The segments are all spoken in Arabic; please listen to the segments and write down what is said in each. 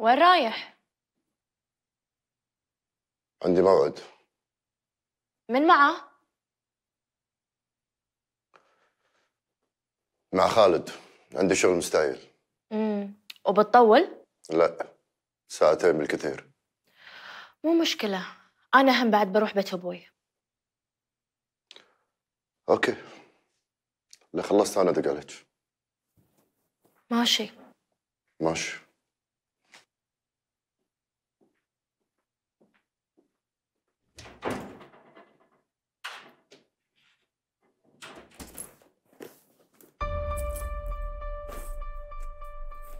وين رايح؟ عندي موعد. من معه؟ مع خالد. عندي شغل مستعجل. امم وبتطول؟ لا. ساعتين بالكثير. مو مشكلة. أنا هم بعد بروح بيت أبوي. أوكي. اللي خلصت أنا ادق عليك ماشي. ماشي.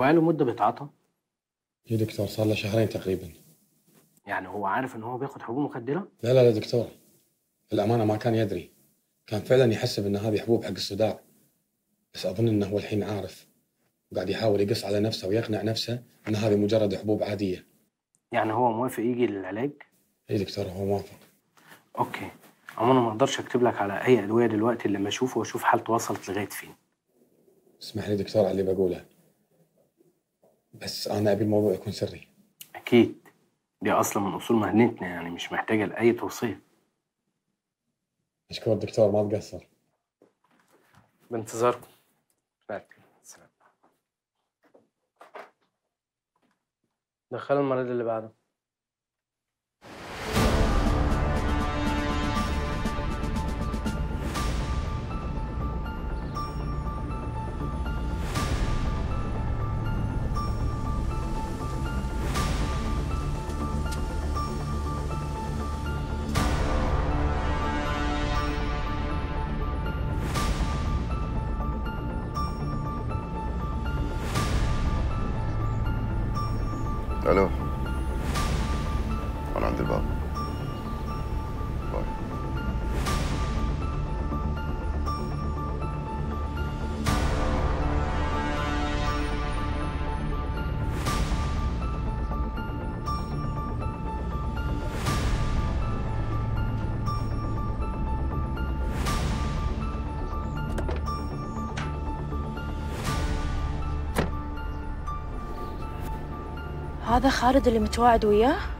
هو بقاله مدة بيتعاطى. يا دكتور صار له شهرين تقريبا. يعني هو عارف إن هو بياخد حبوب مخدرة؟ لا لا لا دكتور. الأمانة ما كان يدري. كان فعلا يحسب ان هذه حبوب حق الصداع. بس أظن إنه هو الحين عارف. وقاعد يحاول يقص على نفسه ويقنع نفسه إن هذه مجرد حبوب عادية. يعني هو موافق يجي للعلاج؟ إي دكتور هو موافق. أوكي. عموما ما أقدرش أكتب لك على أي أدوية دلوقتي إلا لما أشوفه وأشوف حالته وصلت لغاية فين. اسمح لي دكتور على اللي بقوله. بس أنا أبي الموضوع يكون سري. أكيد. دي أصلا من أصول مهنتنا يعني مش محتاجة لأي توصية. مشكور دكتور ما تقصر. بانتظاركم. دخل المريض اللي بعده. ألو أنا هذا خالد اللي متواعد وياه؟